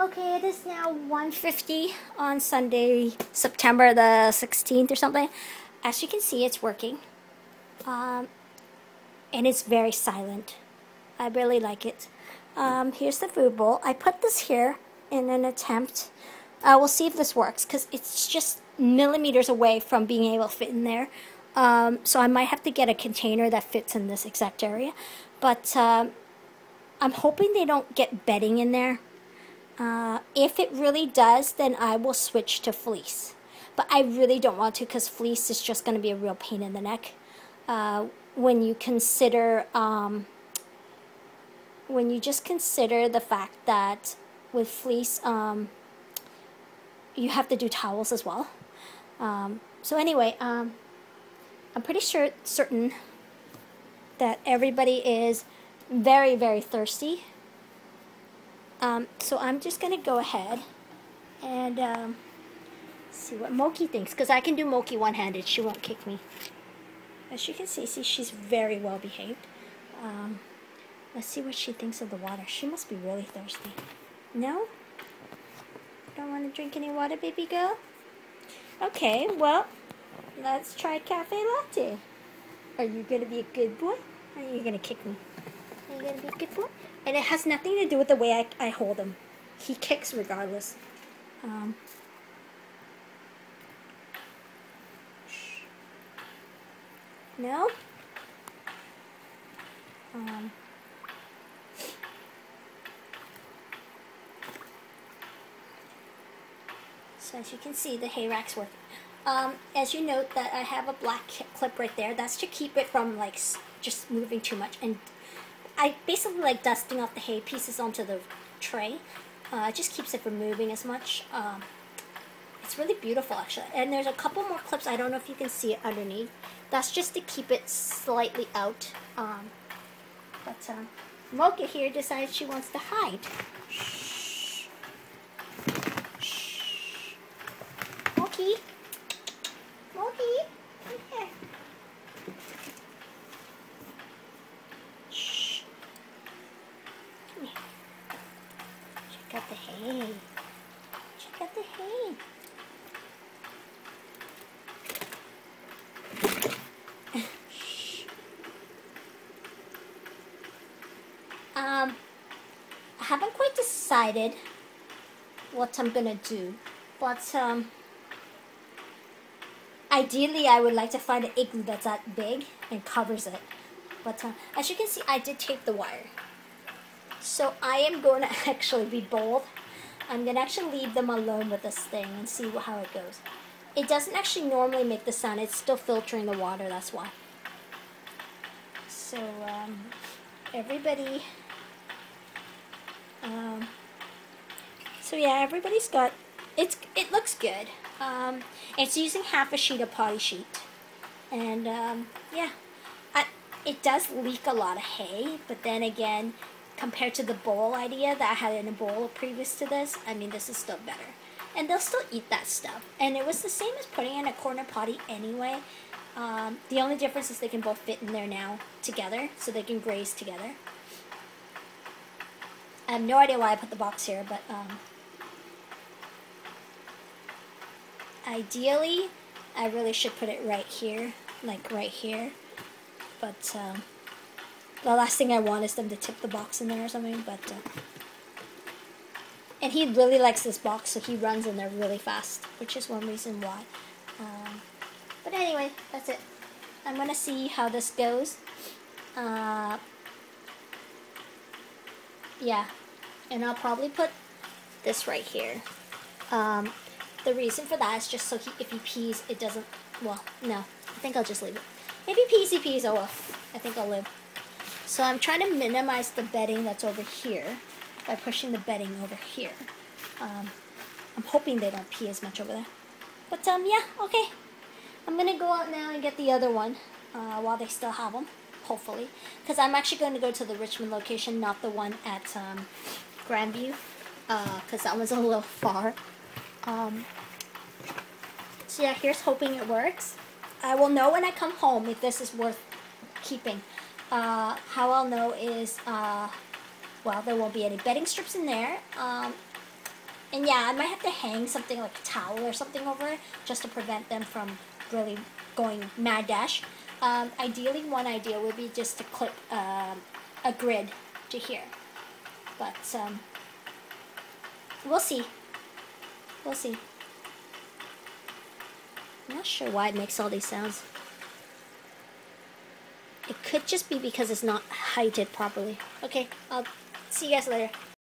okay, it is now 1.50 on Sunday, September the 16th or something. As you can see, it's working. Um, and it's very silent. I really like it. Um, here's the food bowl. I put this here in an attempt. Uh, we'll see if this works because it's just millimeters away from being able to fit in there. Um, so I might have to get a container that fits in this exact area. But um, I'm hoping they don't get bedding in there. Uh, if it really does, then I will switch to fleece. But I really don't want to because fleece is just going to be a real pain in the neck. Uh, when you consider, um, when you just consider the fact that with fleece, um, you have to do towels as well. Um, so anyway, um, I'm pretty sure, certain that everybody is very, very thirsty. Um, so I'm just going to go ahead and um, see what Moki thinks. Because I can do Moki one-handed. She won't kick me. As you can see, see she's very well behaved. Um, let's see what she thinks of the water. She must be really thirsty. No? Don't want to drink any water, baby girl? Okay, well, let's try cafe latte. Are you going to be a good boy? Or are you going to kick me? And it has nothing to do with the way I, I hold him. He kicks regardless. Um, no? Um, so as you can see, the hay rack's working. Um, as you note that I have a black clip right there, that's to keep it from like just moving too much. And I basically like dusting off the hay pieces onto the tray. Uh, it just keeps it from moving as much. Um, it's really beautiful actually. And there's a couple more clips, I don't know if you can see it underneath. That's just to keep it slightly out. Um, but um, Mocha here decides she wants to hide. Shh. Shh. Moki. Moki, come here. Shh. Come here. Check out the hay. Check out the hay. Um, I haven't quite decided what I'm gonna do, but um, ideally I would like to find an igloo that's that big and covers it. But uh, as you can see, I did tape the wire. So I am going to actually be bold. I'm to actually leave them alone with this thing and see how it goes. It doesn't actually normally make the sound. It's still filtering the water, that's why. So, um, everybody um, so yeah, everybody's got, it's it looks good. Um, it's using half a sheet of potty sheet. And um, yeah, I, it does leak a lot of hay, but then again, compared to the bowl idea that I had in a bowl previous to this, I mean, this is still better. And they'll still eat that stuff. And it was the same as putting in a corner potty anyway. Um, the only difference is they can both fit in there now together, so they can graze together. I have no idea why I put the box here, but um, ideally, I really should put it right here, like right here. But um, the last thing I want is them to tip the box in there or something. But uh, and he really likes this box, so he runs in there really fast, which is one reason why. Um, but anyway, that's it. I'm gonna see how this goes. Uh, yeah, and I'll probably put this right here. Um, the reason for that is just so he, if he pees, it doesn't, well, no, I think I'll just leave it. Maybe pees, pees, oh well, I think I'll live. So I'm trying to minimize the bedding that's over here by pushing the bedding over here. Um, I'm hoping they don't pee as much over there. But, um, yeah, okay. I'm going to go out now and get the other one uh, while they still have them hopefully. Because I'm actually going to go to the Richmond location, not the one at um, Grandview, because uh, that one's a little far. Um, so yeah, here's hoping it works. I will know when I come home if this is worth keeping. Uh, how I'll know is, uh, well, there won't be any bedding strips in there. Um, and yeah, I might have to hang something like a towel or something over it just to prevent them from really going mad dash. Um, ideally, one idea would be just to clip um, a grid to here. But um, we'll see. We'll see. I'm not sure why it makes all these sounds. It could just be because it's not heighted properly. Okay, I'll see you guys later.